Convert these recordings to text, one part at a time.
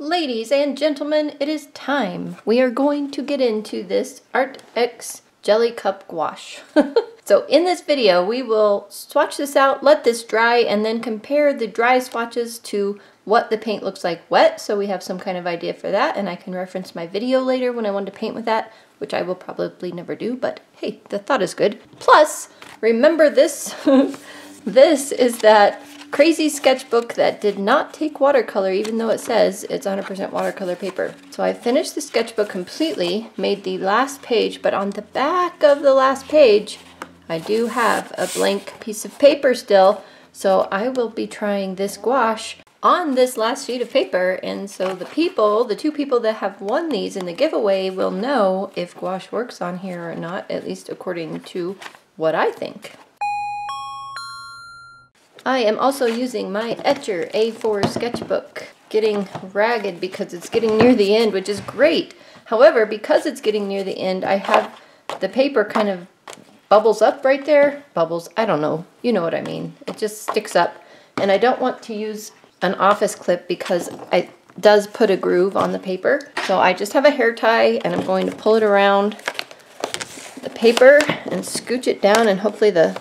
Ladies and gentlemen, it is time. We are going to get into this Art X Jelly Cup Gouache. so in this video, we will swatch this out, let this dry, and then compare the dry swatches to what the paint looks like wet, so we have some kind of idea for that, and I can reference my video later when I want to paint with that, which I will probably never do, but hey, the thought is good. Plus, remember this, this is that crazy sketchbook that did not take watercolor even though it says it's 100% watercolor paper. So I finished the sketchbook completely, made the last page, but on the back of the last page, I do have a blank piece of paper still, so I will be trying this gouache on this last sheet of paper and so the people, the two people that have won these in the giveaway will know if gouache works on here or not, at least according to what I think. I am also using my Etchr A4 sketchbook, getting ragged because it's getting near the end, which is great. However, because it's getting near the end, I have the paper kind of bubbles up right there. Bubbles, I don't know. You know what I mean. It just sticks up. And I don't want to use an office clip because it does put a groove on the paper. So I just have a hair tie and I'm going to pull it around the paper and scooch it down and hopefully the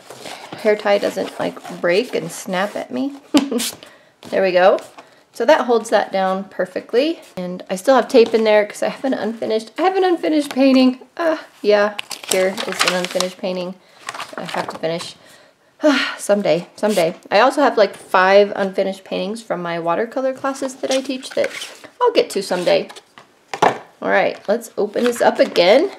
hair tie doesn't like break and snap at me. there we go. So that holds that down perfectly. And I still have tape in there because I have an unfinished, I have an unfinished painting. Ah, yeah, here is an unfinished painting I have to finish. someday, someday. I also have like five unfinished paintings from my watercolor classes that I teach that I'll get to someday. All right, let's open this up again.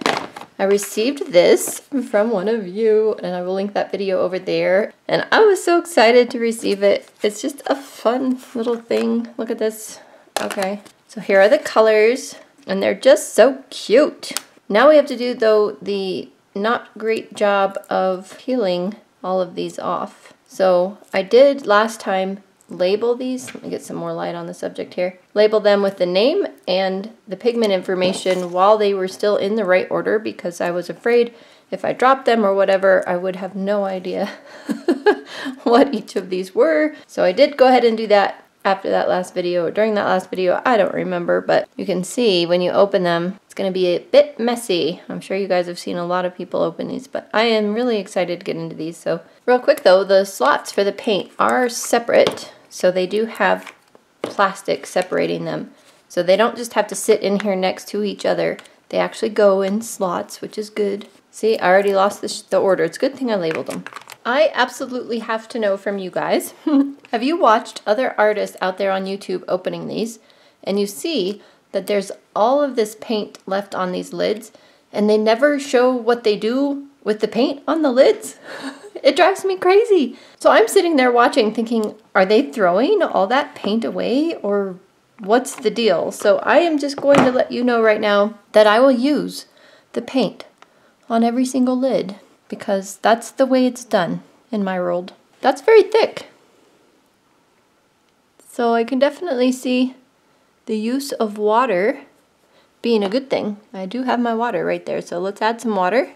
I received this from one of you, and I will link that video over there. And I was so excited to receive it. It's just a fun little thing. Look at this. Okay, so here are the colors, and they're just so cute. Now we have to do, though, the not great job of peeling all of these off. So I did last time label these. Let me get some more light on the subject here. Label them with the name and the pigment information while they were still in the right order because I was afraid if I dropped them or whatever, I would have no idea what each of these were. So I did go ahead and do that after that last video or during that last video. I don't remember, but you can see when you open them, it's going to be a bit messy. I'm sure you guys have seen a lot of people open these, but I am really excited to get into these. So real quick though, the slots for the paint are separate. So they do have plastic separating them. So they don't just have to sit in here next to each other. They actually go in slots, which is good. See, I already lost the, the order. It's a good thing I labeled them. I absolutely have to know from you guys. have you watched other artists out there on YouTube opening these? And you see that there's all of this paint left on these lids and they never show what they do with the paint on the lids. it drives me crazy. So I'm sitting there watching thinking, are they throwing all that paint away or what's the deal? So I am just going to let you know right now that I will use the paint on every single lid because that's the way it's done in my world. That's very thick. So I can definitely see the use of water being a good thing. I do have my water right there, so let's add some water.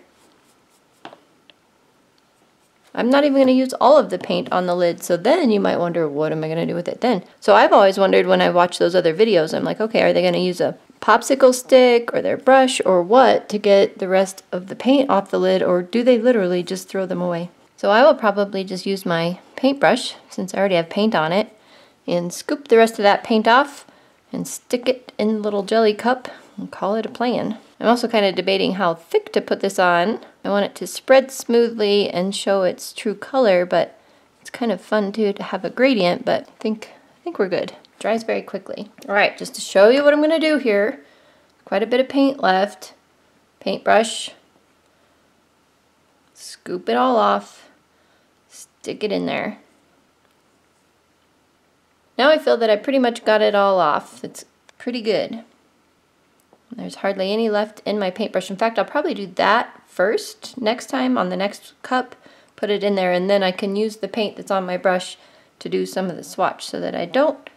I'm not even going to use all of the paint on the lid, so then you might wonder, what am I going to do with it then? So I've always wondered when I watch those other videos, I'm like, okay, are they going to use a popsicle stick or their brush or what to get the rest of the paint off the lid, or do they literally just throw them away? So I will probably just use my paintbrush, since I already have paint on it, and scoop the rest of that paint off and stick it in the little jelly cup and call it a plan. I'm also kind of debating how thick to put this on. I want it to spread smoothly and show its true color, but it's kind of fun too to have a gradient, but I think, I think we're good. Dries very quickly. All right, just to show you what I'm gonna do here, quite a bit of paint left. Paintbrush, scoop it all off, stick it in there. Now I feel that I pretty much got it all off. It's pretty good. There's hardly any left in my paintbrush. In fact, I'll probably do that first next time on the next cup, put it in there, and then I can use the paint that's on my brush to do some of the swatch so that I don't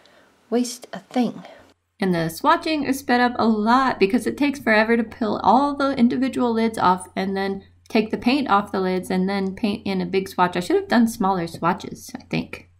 waste a thing. And the swatching is sped up a lot because it takes forever to peel all the individual lids off and then take the paint off the lids and then paint in a big swatch. I should have done smaller swatches, I think.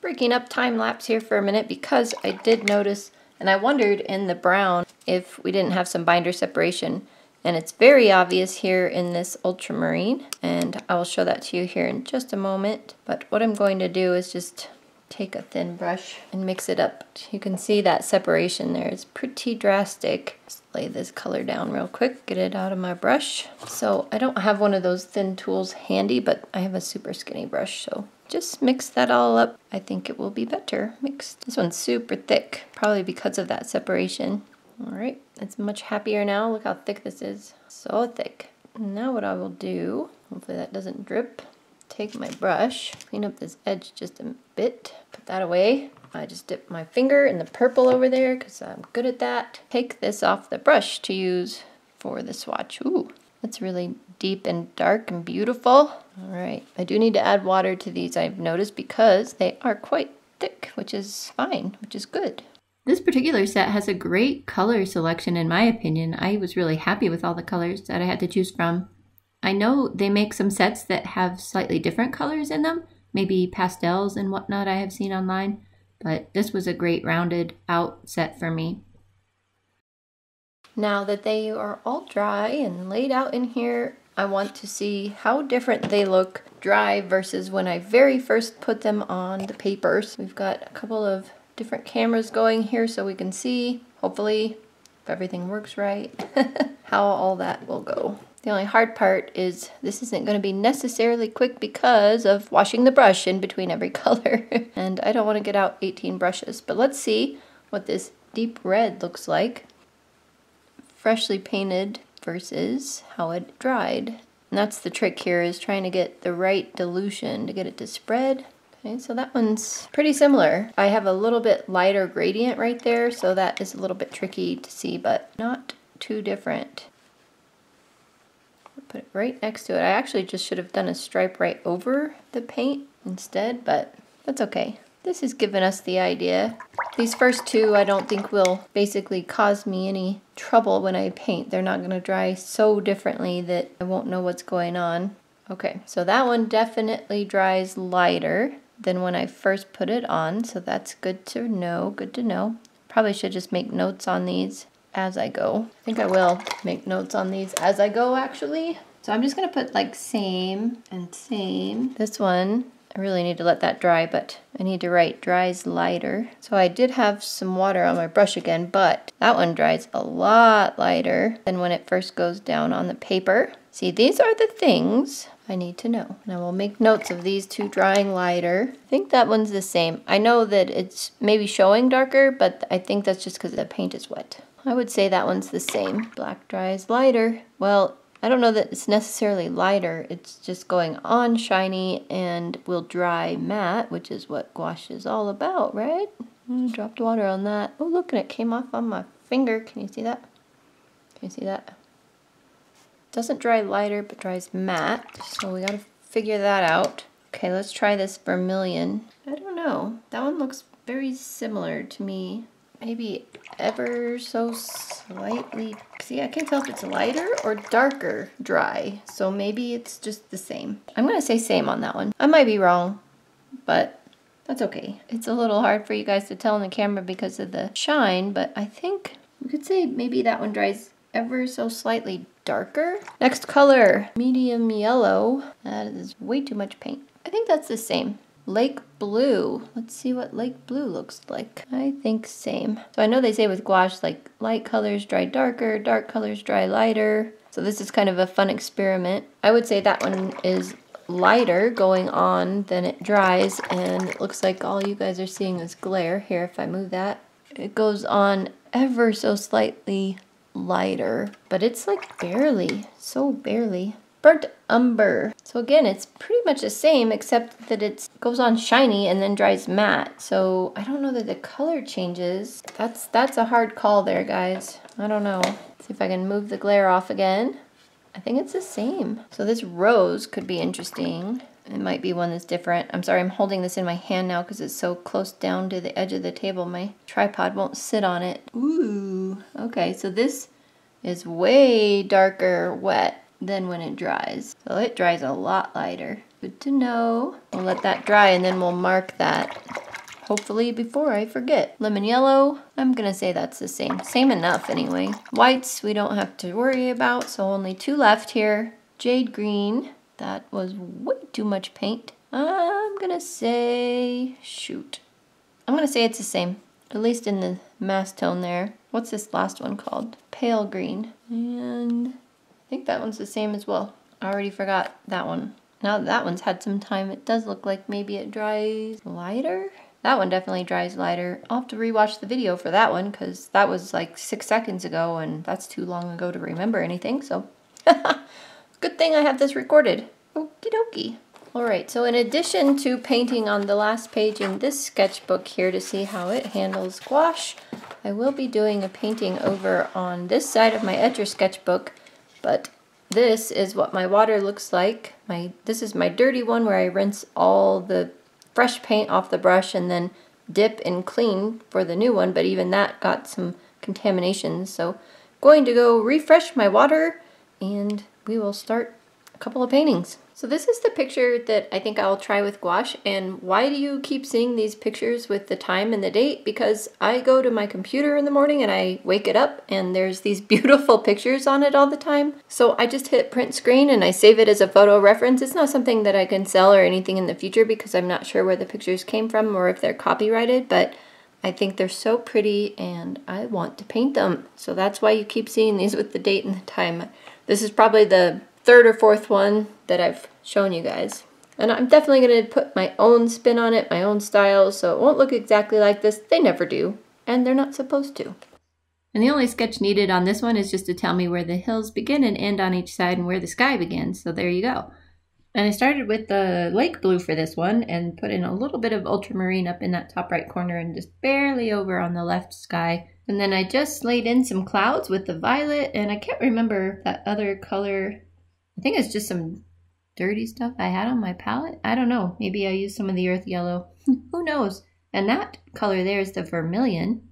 breaking up time lapse here for a minute because I did notice and I wondered in the brown if we didn't have some binder separation. And it's very obvious here in this ultramarine. And I will show that to you here in just a moment. But what I'm going to do is just take a thin brush and mix it up. You can see that separation there is pretty drastic. Just lay this color down real quick, get it out of my brush. So I don't have one of those thin tools handy, but I have a super skinny brush, so just mix that all up. I think it will be better mixed. This one's super thick, probably because of that separation. All right, it's much happier now. Look how thick this is. So thick. Now what I will do, hopefully that doesn't drip, take my brush, clean up this edge just a bit, put that away. I just dip my finger in the purple over there because I'm good at that. Take this off the brush to use for the swatch. Ooh, that's really deep and dark and beautiful. All right, I do need to add water to these I've noticed because they are quite thick, which is fine, which is good. This particular set has a great color selection in my opinion. I was really happy with all the colors that I had to choose from. I know they make some sets that have slightly different colors in them, maybe pastels and whatnot I have seen online, but this was a great rounded out set for me. Now that they are all dry and laid out in here, I want to see how different they look dry versus when I very first put them on the papers. We've got a couple of different cameras going here so we can see, hopefully, if everything works right, how all that will go. The only hard part is this isn't going to be necessarily quick because of washing the brush in between every color. and I don't want to get out 18 brushes. But let's see what this deep red looks like. Freshly painted versus how it dried. And that's the trick here is trying to get the right dilution to get it to spread. Okay, so that one's pretty similar. I have a little bit lighter gradient right there, so that is a little bit tricky to see, but not too different put it right next to it. I actually just should have done a stripe right over the paint instead, but that's okay. This has given us the idea. These first two I don't think will basically cause me any trouble when I paint. They're not going to dry so differently that I won't know what's going on. Okay, so that one definitely dries lighter than when I first put it on, so that's good to know, good to know. Probably should just make notes on these as I go. I think I will make notes on these as I go actually. So I'm just gonna put like same and same. This one, I really need to let that dry, but I need to write dries lighter. So I did have some water on my brush again, but that one dries a lot lighter than when it first goes down on the paper. See, these are the things I need to know. And I will make notes of these two drying lighter. I think that one's the same. I know that it's maybe showing darker, but I think that's just because the paint is wet. I would say that one's the same. Black dries lighter. Well, I don't know that it's necessarily lighter. It's just going on shiny and will dry matte, which is what gouache is all about, right? I dropped water on that. Oh, look, and it came off on my finger. Can you see that? Can you see that? Doesn't dry lighter, but dries matte. So we gotta figure that out. Okay, let's try this vermilion. I don't know. That one looks very similar to me maybe ever so slightly, see I can't tell if it's lighter or darker dry, so maybe it's just the same. I'm gonna say same on that one. I might be wrong, but that's okay. It's a little hard for you guys to tell in the camera because of the shine, but I think you could say maybe that one dries ever so slightly darker. Next color, medium yellow. That is way too much paint. I think that's the same. Lake Blue. Let's see what Lake Blue looks like. I think same. So I know they say with gouache, like light colors dry darker, dark colors dry lighter. So this is kind of a fun experiment. I would say that one is lighter going on than it dries and it looks like all you guys are seeing is glare. Here, if I move that, it goes on ever so slightly lighter, but it's like barely, so barely. Burnt Umber. So again, it's pretty much the same except that it goes on shiny and then dries matte. So I don't know that the color changes. That's, that's a hard call there, guys. I don't know. see if I can move the glare off again. I think it's the same. So this rose could be interesting. It might be one that's different. I'm sorry, I'm holding this in my hand now because it's so close down to the edge of the table. My tripod won't sit on it. Ooh, okay, so this is way darker wet than when it dries. So it dries a lot lighter. Good to know. We'll let that dry and then we'll mark that hopefully before I forget. Lemon yellow, I'm gonna say that's the same. Same enough anyway. Whites we don't have to worry about, so only two left here. Jade green, that was way too much paint. I'm gonna say, shoot. I'm gonna say it's the same, at least in the mass tone there. What's this last one called? Pale green. And I think that one's the same as well. I already forgot that one. Now that, that one's had some time, it does look like maybe it dries lighter. That one definitely dries lighter. I'll have to rewatch the video for that one because that was like six seconds ago and that's too long ago to remember anything. So good thing I have this recorded. Okie dokie. Alright, so in addition to painting on the last page in this sketchbook here to see how it handles gouache, I will be doing a painting over on this side of my Etchr sketchbook, but this is what my water looks like. My This is my dirty one where I rinse all the fresh paint off the brush and then dip and clean for the new one, but even that got some contamination. So going to go refresh my water and we will start a couple of paintings. So this is the picture that I think I'll try with gouache. And why do you keep seeing these pictures with the time and the date? Because I go to my computer in the morning and I wake it up and there's these beautiful pictures on it all the time. So I just hit print screen and I save it as a photo reference. It's not something that I can sell or anything in the future because I'm not sure where the pictures came from or if they're copyrighted, but I think they're so pretty and I want to paint them. So that's why you keep seeing these with the date and the time. This is probably the third or fourth one that I've shown you guys. And I'm definitely going to put my own spin on it, my own style, so it won't look exactly like this. They never do, and they're not supposed to. And the only sketch needed on this one is just to tell me where the hills begin and end on each side and where the sky begins, so there you go. And I started with the lake blue for this one and put in a little bit of ultramarine up in that top right corner and just barely over on the left sky. And then I just laid in some clouds with the violet and I can't remember that other color I think it's just some dirty stuff I had on my palette. I don't know. Maybe I used some of the earth yellow. Who knows? And that color there is the vermilion.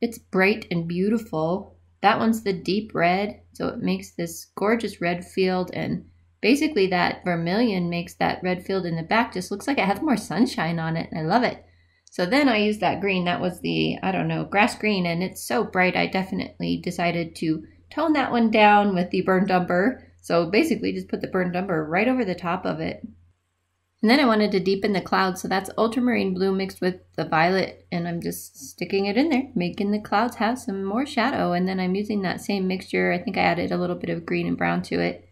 It's bright and beautiful. That one's the deep red, so it makes this gorgeous red field and basically that vermilion makes that red field in the back just looks like it has more sunshine on it. I love it. So then I used that green. That was the, I don't know, grass green and it's so bright I definitely decided to tone that one down with the burnt umber. So basically just put the burnt umber right over the top of it. And then I wanted to deepen the clouds, so that's ultramarine blue mixed with the violet, and I'm just sticking it in there, making the clouds have some more shadow. And then I'm using that same mixture, I think I added a little bit of green and brown to it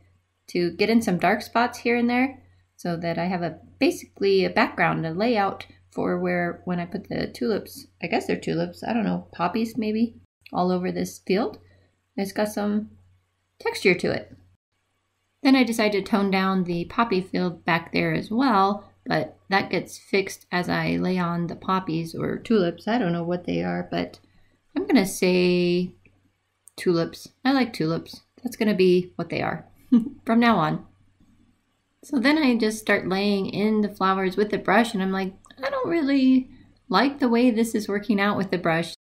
to get in some dark spots here and there so that I have a basically a background, a layout for where when I put the tulips, I guess they're tulips, I don't know, poppies maybe, all over this field. It's got some texture to it. Then I decided to tone down the poppy field back there as well, but that gets fixed as I lay on the poppies or tulips. I don't know what they are, but I'm going to say tulips. I like tulips. That's going to be what they are from now on. So then I just start laying in the flowers with the brush and I'm like, I don't really like the way this is working out with the brush.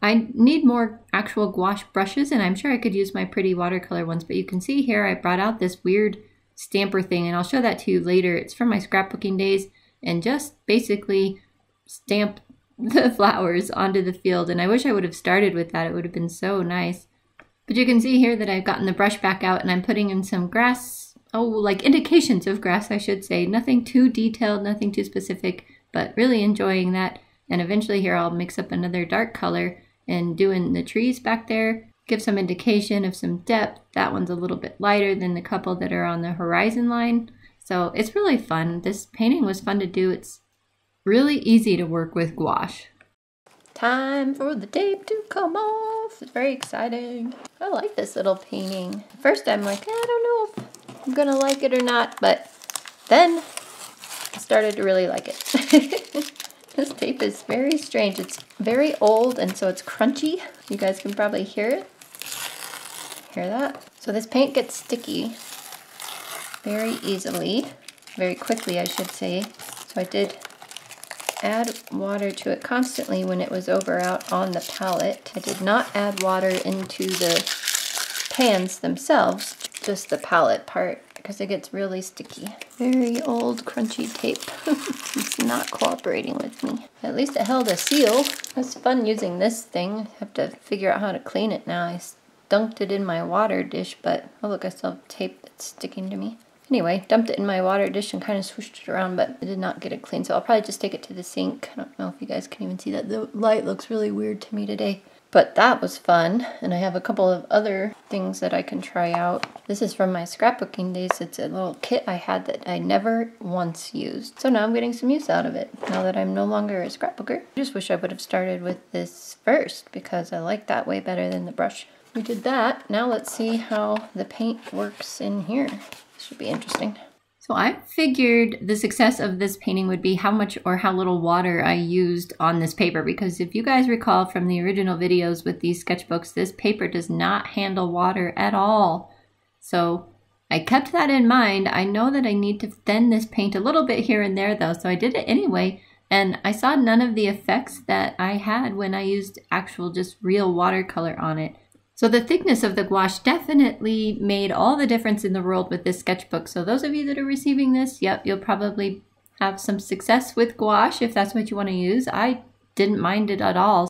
I need more actual gouache brushes and I'm sure I could use my pretty watercolor ones, but you can see here I brought out this weird stamper thing and I'll show that to you later. It's from my scrapbooking days and just basically stamp the flowers onto the field. And I wish I would have started with that. It would have been so nice. But you can see here that I've gotten the brush back out and I'm putting in some grass, oh, like indications of grass, I should say. Nothing too detailed, nothing too specific, but really enjoying that. And eventually here I'll mix up another dark color and doing the trees back there give some indication of some depth. That one's a little bit lighter than the couple that are on the horizon line. So it's really fun. This painting was fun to do. It's really easy to work with gouache. Time for the tape to come off. It's very exciting. I like this little painting. First I'm like, eh, I don't know if I'm gonna like it or not, but then I started to really like it. This tape is very strange. It's very old and so it's crunchy. You guys can probably hear it. Hear that? So this paint gets sticky very easily, very quickly I should say. So I did add water to it constantly when it was over out on the palette. I did not add water into the pans themselves, just the palette part. Because it gets really sticky. Very old crunchy tape. it's not cooperating with me. At least it held a seal. It's fun using this thing. I have to figure out how to clean it now. I dunked it in my water dish, but oh look, I still have tape that's sticking to me. Anyway, dumped it in my water dish and kind of swooshed it around, but I did not get it clean, so I'll probably just take it to the sink. I don't know if you guys can even see that. The light looks really weird to me today. But that was fun, and I have a couple of other things that I can try out. This is from my scrapbooking days. It's a little kit I had that I never once used. So now I'm getting some use out of it, now that I'm no longer a scrapbooker. I just wish I would have started with this first, because I like that way better than the brush. We did that. Now let's see how the paint works in here. This should be interesting. So I figured the success of this painting would be how much or how little water I used on this paper because if you guys recall from the original videos with these sketchbooks, this paper does not handle water at all. So I kept that in mind. I know that I need to thin this paint a little bit here and there though, so I did it anyway. And I saw none of the effects that I had when I used actual just real watercolor on it. So the thickness of the gouache definitely made all the difference in the world with this sketchbook. So those of you that are receiving this, yep, you'll probably have some success with gouache if that's what you want to use. I didn't mind it at all.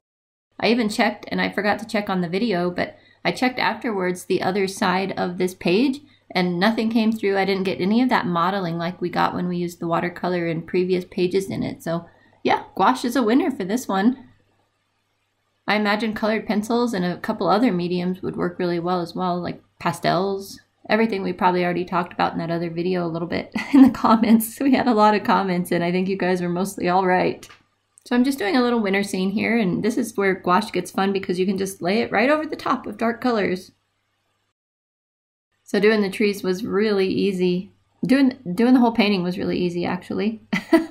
I even checked, and I forgot to check on the video, but I checked afterwards the other side of this page and nothing came through. I didn't get any of that modeling like we got when we used the watercolor in previous pages in it. So yeah, gouache is a winner for this one. I imagine colored pencils and a couple other mediums would work really well as well, like pastels, everything we probably already talked about in that other video a little bit in the comments. We had a lot of comments and I think you guys were mostly all right. So I'm just doing a little winter scene here and this is where gouache gets fun because you can just lay it right over the top of dark colors. So doing the trees was really easy. Doing, doing the whole painting was really easy actually.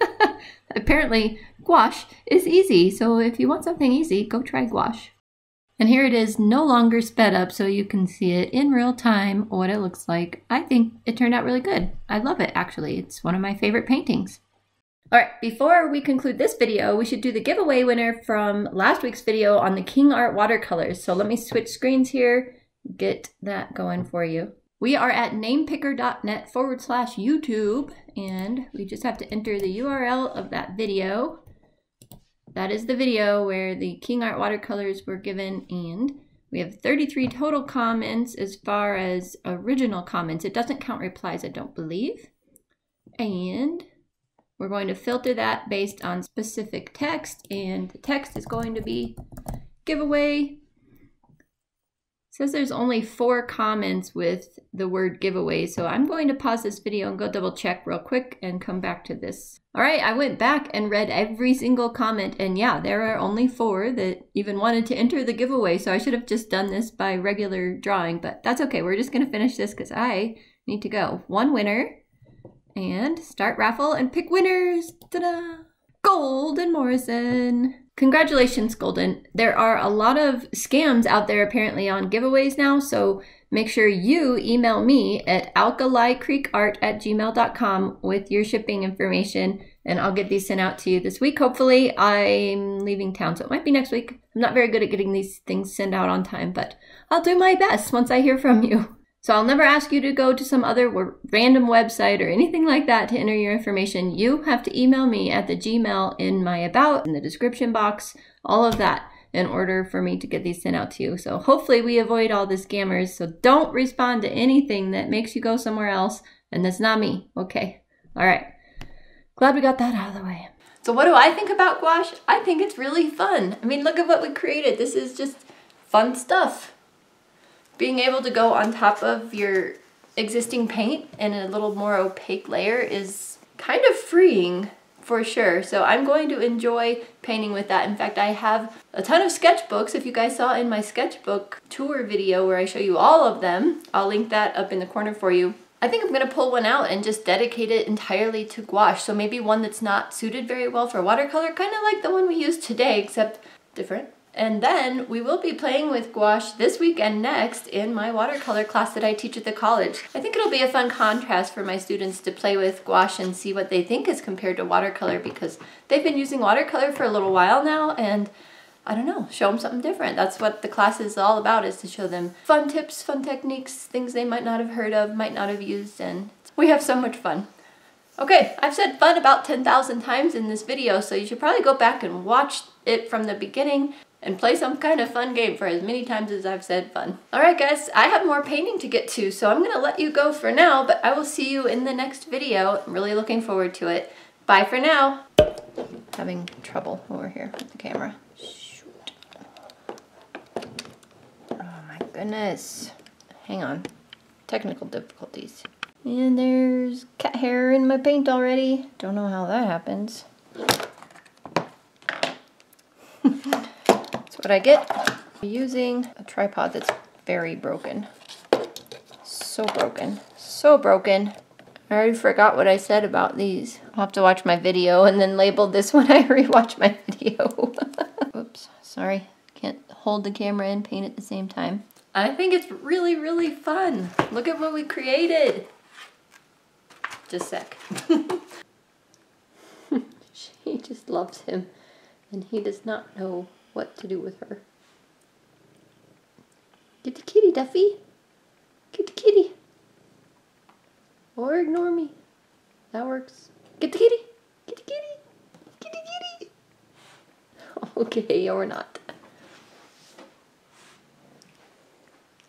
Apparently Gouache is easy, so if you want something easy, go try gouache. And here it is no longer sped up so you can see it in real time what it looks like. I think it turned out really good. I love it actually. It's one of my favorite paintings. All right, before we conclude this video, we should do the giveaway winner from last week's video on the King Art watercolors. So let me switch screens here, get that going for you. We are at namepicker.net forward slash YouTube, and we just have to enter the URL of that video. That is the video where the King Art watercolors were given and we have 33 total comments as far as original comments. It doesn't count replies, I don't believe. And we're going to filter that based on specific text and the text is going to be giveaway says there's only four comments with the word giveaway, so I'm going to pause this video and go double check real quick and come back to this. All right, I went back and read every single comment, and yeah, there are only four that even wanted to enter the giveaway, so I should have just done this by regular drawing, but that's okay. We're just gonna finish this because I need to go. One winner, and start raffle and pick winners. Ta-da! Golden Morrison. Congratulations, Golden. There are a lot of scams out there apparently on giveaways now, so make sure you email me at alkalicreekart at gmail.com with your shipping information, and I'll get these sent out to you this week. Hopefully, I'm leaving town, so it might be next week. I'm not very good at getting these things sent out on time, but I'll do my best once I hear from you. So I'll never ask you to go to some other random website or anything like that to enter your information. You have to email me at the Gmail in my about, in the description box, all of that in order for me to get these sent out to you. So hopefully we avoid all the scammers. So don't respond to anything that makes you go somewhere else. And that's not me. Okay. All right. Glad we got that out of the way. So what do I think about gouache? I think it's really fun. I mean, look at what we created. This is just fun stuff being able to go on top of your existing paint in a little more opaque layer is kind of freeing for sure. So I'm going to enjoy painting with that. In fact, I have a ton of sketchbooks. If you guys saw in my sketchbook tour video where I show you all of them, I'll link that up in the corner for you. I think I'm gonna pull one out and just dedicate it entirely to gouache. So maybe one that's not suited very well for watercolor, kind of like the one we used today, except different. And then we will be playing with gouache this week and next in my watercolor class that I teach at the college. I think it'll be a fun contrast for my students to play with gouache and see what they think as compared to watercolor because they've been using watercolor for a little while now and I don't know, show them something different. That's what the class is all about, is to show them fun tips, fun techniques, things they might not have heard of, might not have used, and we have so much fun. Okay, I've said fun about 10,000 times in this video, so you should probably go back and watch it from the beginning and play some kind of fun game for as many times as I've said fun. Alright guys, I have more painting to get to, so I'm to let you go for now, but I will see you in the next video. I'm really looking forward to it. Bye for now. Having trouble over here with the camera. Shoot. Oh my goodness. Hang on. Technical difficulties. And there's cat hair in my paint already. Don't know how that happens. What I get. I'm using a tripod that's very broken. So broken. So broken. I already forgot what I said about these. I'll have to watch my video and then label this when I rewatch my video. Oops, sorry. Can't hold the camera and paint at the same time. I think it's really, really fun. Look at what we created. Just sec. she just loves him and he does not know what to do with her. Get the kitty, Duffy. Get the kitty. Or ignore me. That works. Get the kitty. Get the kitty. Get the kitty. Okay, or not.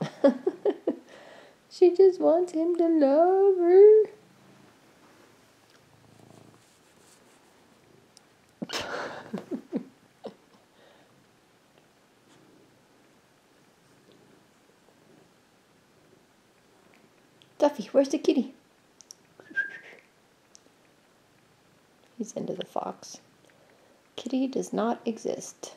she just wants him to love her. Duffy, where's the kitty? He's into the fox. Kitty does not exist.